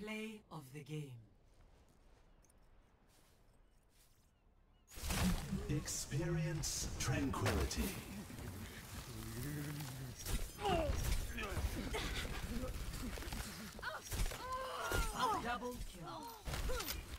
Play of the game. Experience tranquility. Double kill.